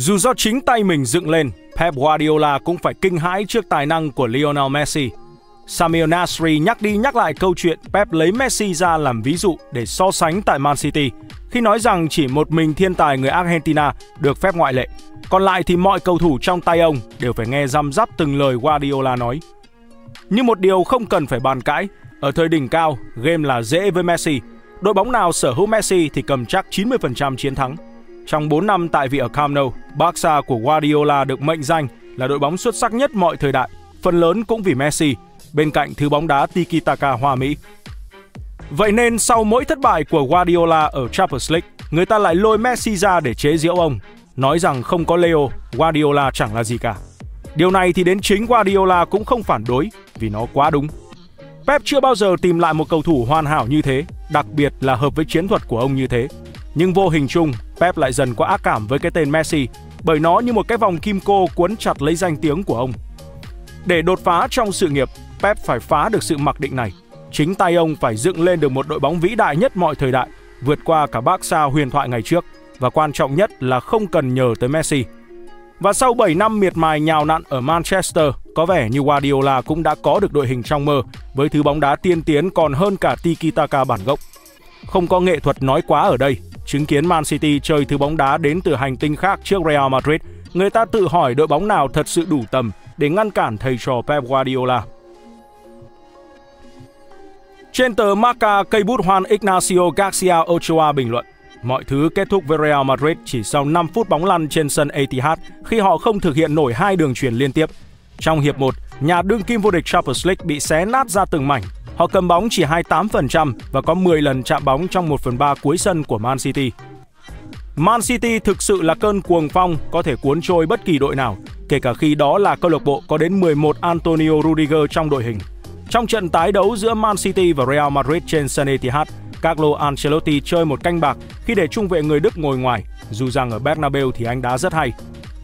Dù do chính tay mình dựng lên, Pep Guardiola cũng phải kinh hãi trước tài năng của Lionel Messi. Samir Nasri nhắc đi nhắc lại câu chuyện Pep lấy Messi ra làm ví dụ để so sánh tại Man City, khi nói rằng chỉ một mình thiên tài người Argentina được phép ngoại lệ. Còn lại thì mọi cầu thủ trong tay ông đều phải nghe răm rắp từng lời Guardiola nói. Như một điều không cần phải bàn cãi, ở thời đỉnh cao, game là dễ với Messi. Đội bóng nào sở hữu Messi thì cầm chắc 90% chiến thắng. Trong 4 năm tại vị ở Camp Nou, Barca của Guardiola được mệnh danh là đội bóng xuất sắc nhất mọi thời đại, phần lớn cũng vì Messi, bên cạnh thứ bóng đá tiki-taka hoa Mỹ. Vậy nên sau mỗi thất bại của Guardiola ở Champions League, người ta lại lôi Messi ra để chế giễu ông, nói rằng không có Leo, Guardiola chẳng là gì cả. Điều này thì đến chính Guardiola cũng không phản đối vì nó quá đúng. Pep chưa bao giờ tìm lại một cầu thủ hoàn hảo như thế, đặc biệt là hợp với chiến thuật của ông như thế. Nhưng vô hình chung, Pep lại dần có ác cảm với cái tên Messi bởi nó như một cái vòng kim cô cuốn chặt lấy danh tiếng của ông. Để đột phá trong sự nghiệp, Pep phải phá được sự mặc định này. Chính tay ông phải dựng lên được một đội bóng vĩ đại nhất mọi thời đại, vượt qua cả Barca huyền thoại ngày trước và quan trọng nhất là không cần nhờ tới Messi. Và sau 7 năm miệt mài nhào nặn ở Manchester, có vẻ như Guardiola cũng đã có được đội hình trong mơ với thứ bóng đá tiên tiến còn hơn cả Tiki-taka bản gốc. Không có nghệ thuật nói quá ở đây, chứng kiến Man City chơi thứ bóng đá đến từ hành tinh khác trước Real Madrid, người ta tự hỏi đội bóng nào thật sự đủ tầm để ngăn cản thầy trò Pep Guardiola. Trên tờ Marca, cây bút Juan Ignacio Garcia Ochoa bình luận Mọi thứ kết thúc với Real Madrid chỉ sau 5 phút bóng lăn trên sân Etihad khi họ không thực hiện nổi hai đường truyền liên tiếp. Trong hiệp 1, nhà đương kim vô địch Champions League bị xé nát ra từng mảnh. Họ cầm bóng chỉ 28% và có 10 lần chạm bóng trong 1 phần 3 cuối sân của Man City. Man City thực sự là cơn cuồng phong có thể cuốn trôi bất kỳ đội nào, kể cả khi đó là câu lạc bộ có đến 11 Antonio Rudiger trong đội hình. Trong trận tái đấu giữa Man City và Real Madrid trên sân Etihad, Carlo Ancelotti chơi một canh bạc khi để trung vệ người Đức ngồi ngoài, dù rằng ở Bernabeu thì anh đá rất hay.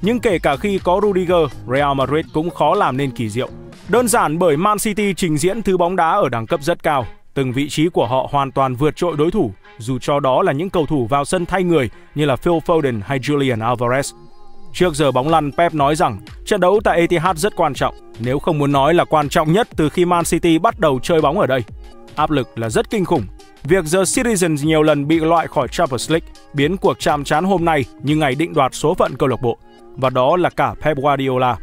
Nhưng kể cả khi có Rudiger, Real Madrid cũng khó làm nên kỳ diệu. Đơn giản bởi Man City trình diễn thứ bóng đá ở đẳng cấp rất cao, từng vị trí của họ hoàn toàn vượt trội đối thủ, dù cho đó là những cầu thủ vào sân thay người như là Phil Foden hay Julian Alvarez. Trước giờ bóng lăn, Pep nói rằng trận đấu tại Etihad rất quan trọng, nếu không muốn nói là quan trọng nhất từ khi Man City bắt đầu chơi bóng ở đây. Áp lực là rất kinh khủng Việc The Citizens nhiều lần bị loại khỏi Champions League biến cuộc chạm trán hôm nay như ngày định đoạt số phận câu lạc bộ, và đó là cả Pep Guardiola.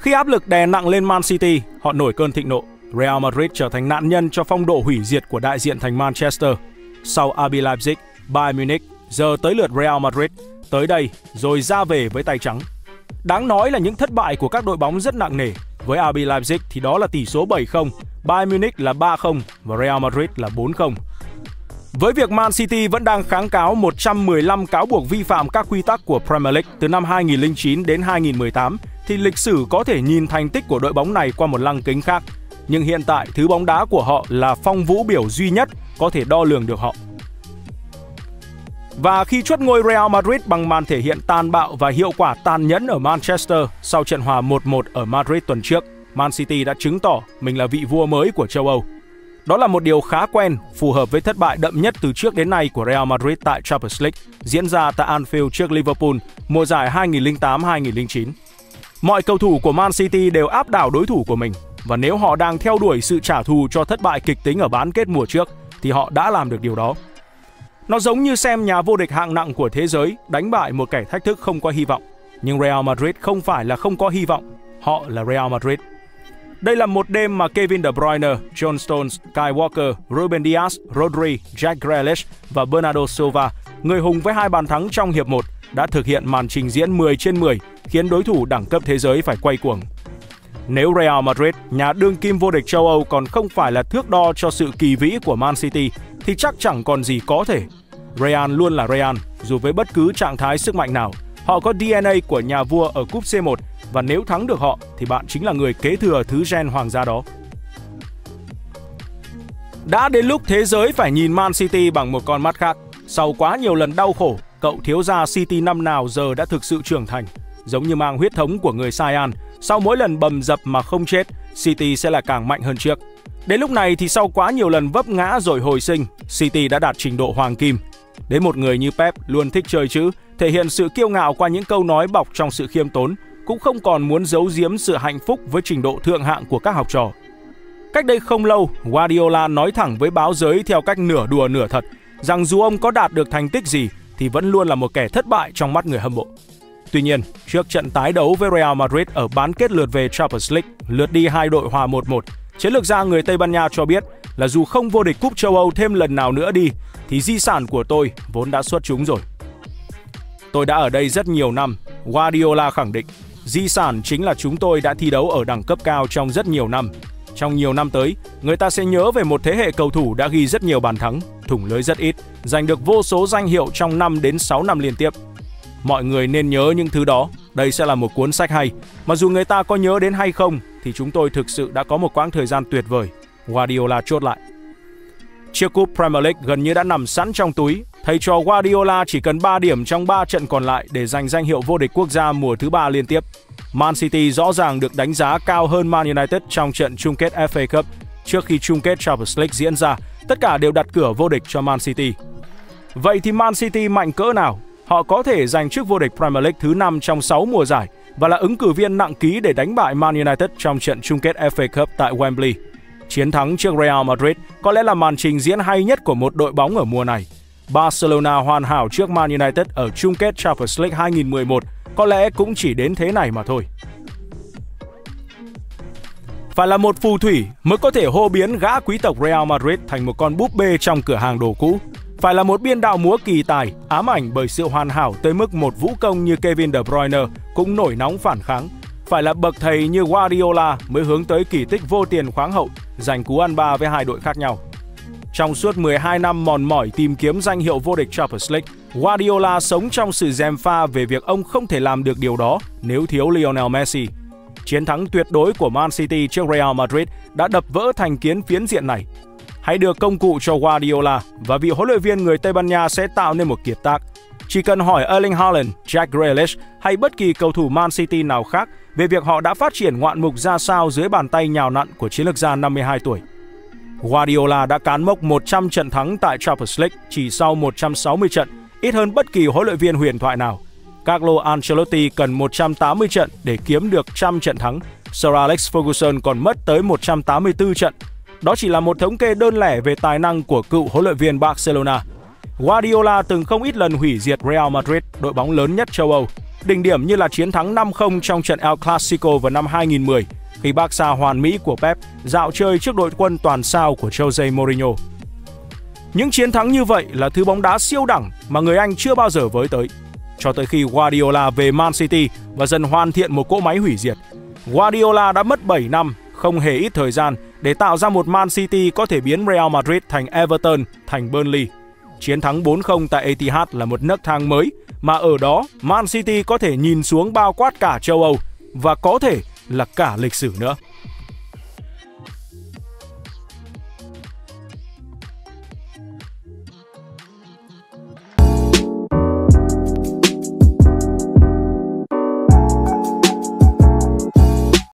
Khi áp lực đè nặng lên Man City, họ nổi cơn thịnh nộ. Real Madrid trở thành nạn nhân cho phong độ hủy diệt của đại diện thành Manchester. Sau RB Leipzig, Bayern Munich, giờ tới lượt Real Madrid, tới đây rồi ra về với tay trắng. Đáng nói là những thất bại của các đội bóng rất nặng nề. Với RB Leipzig thì đó là tỷ số 7-0, Bayern Munich là 3-0 và Real Madrid là 4-0. Với việc Man City vẫn đang kháng cáo 115 cáo buộc vi phạm các quy tắc của Premier League từ năm 2009 đến 2018, thì lịch sử có thể nhìn thành tích của đội bóng này qua một lăng kính khác. Nhưng hiện tại, thứ bóng đá của họ là phong vũ biểu duy nhất có thể đo lường được họ. Và khi chuất ngôi Real Madrid bằng màn thể hiện tàn bạo và hiệu quả tàn nhẫn ở Manchester sau trận hòa 1-1 ở Madrid tuần trước, Man City đã chứng tỏ mình là vị vua mới của châu Âu. Đó là một điều khá quen, phù hợp với thất bại đậm nhất từ trước đến nay của Real Madrid tại Champions League diễn ra tại Anfield trước Liverpool mùa giải 2008-2009. Mọi cầu thủ của Man City đều áp đảo đối thủ của mình và nếu họ đang theo đuổi sự trả thù cho thất bại kịch tính ở bán kết mùa trước thì họ đã làm được điều đó. Nó giống như xem nhà vô địch hạng nặng của thế giới đánh bại một kẻ thách thức không có hy vọng. Nhưng Real Madrid không phải là không có hy vọng, họ là Real Madrid. Đây là một đêm mà Kevin De Bruyne, John Stones, Kai Walker, Ruben Diaz, Rodri, Jack Grealish và Bernardo Silva, người hùng với hai bàn thắng trong hiệp 1, đã thực hiện màn trình diễn 10 trên 10, khiến đối thủ đẳng cấp thế giới phải quay cuồng. Nếu Real Madrid, nhà đương kim vô địch châu Âu còn không phải là thước đo cho sự kỳ vĩ của Man City, thì chắc chẳng còn gì có thể. Real luôn là Real, dù với bất cứ trạng thái sức mạnh nào. Họ có DNA của nhà vua ở cúp C1 và nếu thắng được họ thì bạn chính là người kế thừa thứ gen hoàng gia đó. Đã đến lúc thế giới phải nhìn Man City bằng một con mắt khác. Sau quá nhiều lần đau khổ, cậu thiếu gia City năm nào giờ đã thực sự trưởng thành. Giống như mang huyết thống của người Saiyan, sau mỗi lần bầm dập mà không chết, City sẽ là càng mạnh hơn trước. Đến lúc này thì sau quá nhiều lần vấp ngã rồi hồi sinh, City đã đạt trình độ hoàng kim. Đến một người như Pep luôn thích chơi chữ thể hiện sự kiêu ngạo qua những câu nói bọc trong sự khiêm tốn, cũng không còn muốn giấu giếm sự hạnh phúc với trình độ thượng hạng của các học trò. Cách đây không lâu, Guardiola nói thẳng với báo giới theo cách nửa đùa nửa thật rằng dù ông có đạt được thành tích gì thì vẫn luôn là một kẻ thất bại trong mắt người hâm mộ. Tuy nhiên, trước trận tái đấu với Real Madrid ở bán kết lượt về Champions League, lượt đi hai đội hòa 1-1, chiến lược gia người Tây Ban Nha cho biết là dù không vô địch cúp châu Âu thêm lần nào nữa đi thì di sản của tôi vốn đã xuất chúng rồi. Tôi đã ở đây rất nhiều năm, Guardiola khẳng định, di sản chính là chúng tôi đã thi đấu ở đẳng cấp cao trong rất nhiều năm. Trong nhiều năm tới, người ta sẽ nhớ về một thế hệ cầu thủ đã ghi rất nhiều bàn thắng, thủng lưới rất ít, giành được vô số danh hiệu trong 5 đến 6 năm liên tiếp. Mọi người nên nhớ những thứ đó, đây sẽ là một cuốn sách hay. Mà dù người ta có nhớ đến hay không thì chúng tôi thực sự đã có một quãng thời gian tuyệt vời. Guardiola chốt lại. Chiếc cúp Premier League gần như đã nằm sẵn trong túi. Thầy trò Guardiola chỉ cần 3 điểm trong 3 trận còn lại để giành danh hiệu vô địch quốc gia mùa thứ ba liên tiếp. Man City rõ ràng được đánh giá cao hơn Man United trong trận chung kết FA Cup. Trước khi chung kết Champions League diễn ra, tất cả đều đặt cửa vô địch cho Man City. Vậy thì Man City mạnh cỡ nào? Họ có thể giành chức vô địch Premier League thứ 5 trong 6 mùa giải và là ứng cử viên nặng ký để đánh bại Man United trong trận chung kết FA Cup tại Wembley. Chiến thắng trước Real Madrid có lẽ là màn trình diễn hay nhất của một đội bóng ở mùa này. Barcelona hoàn hảo trước Man United ở chung kết Champions League 2011 có lẽ cũng chỉ đến thế này mà thôi. Phải là một phù thủy mới có thể hô biến gã quý tộc Real Madrid thành một con búp bê trong cửa hàng đồ cũ. Phải là một biên đạo múa kỳ tài, ám ảnh bởi sự hoàn hảo tới mức một vũ công như Kevin De Bruyne cũng nổi nóng phản kháng. Phải là bậc thầy như Guardiola mới hướng tới kỳ tích vô tiền khoáng hậu, giành cú ăn ba với hai đội khác nhau. Trong suốt 12 năm mòn mỏi tìm kiếm danh hiệu vô địch Champions League, Guardiola sống trong sự gièm pha về việc ông không thể làm được điều đó nếu thiếu Lionel Messi. Chiến thắng tuyệt đối của Man City trước Real Madrid đã đập vỡ thành kiến phiến diện này. Hãy đưa công cụ cho Guardiola và vị huấn luyện viên người Tây Ban Nha sẽ tạo nên một kiệt tác. Chỉ cần hỏi Erling Haaland, Jack Grealish hay bất kỳ cầu thủ Man City nào khác về việc họ đã phát triển ngoạn mục ra sao dưới bàn tay nhào nặn của chiến lược gia 52 tuổi. Guardiola đã cán mốc 100 trận thắng tại Champions League chỉ sau 160 trận, ít hơn bất kỳ huấn luyện viên huyền thoại nào. Carlo Ancelotti cần 180 trận để kiếm được trăm trận thắng. Sir Alex Ferguson còn mất tới 184 trận. Đó chỉ là một thống kê đơn lẻ về tài năng của cựu huấn luyện viên Barcelona. Guardiola từng không ít lần hủy diệt Real Madrid, đội bóng lớn nhất châu Âu. Đỉnh điểm như là chiến thắng 5-0 trong trận El Clasico vào năm 2010 khi Barca hoàn mỹ của Pep dạo chơi trước đội quân toàn sao của Jose Mourinho. Những chiến thắng như vậy là thứ bóng đá siêu đẳng mà người Anh chưa bao giờ với tới. Cho tới khi Guardiola về Man City và dần hoàn thiện một cỗ máy hủy diệt. Guardiola đã mất 7 năm, không hề ít thời gian để tạo ra một Man City có thể biến Real Madrid thành Everton, thành Burnley. Chiến thắng 4-0 tại Etihad là một nấc thang mới mà ở đó Man City có thể nhìn xuống bao quát cả châu Âu và có thể là cả lịch sử nữa.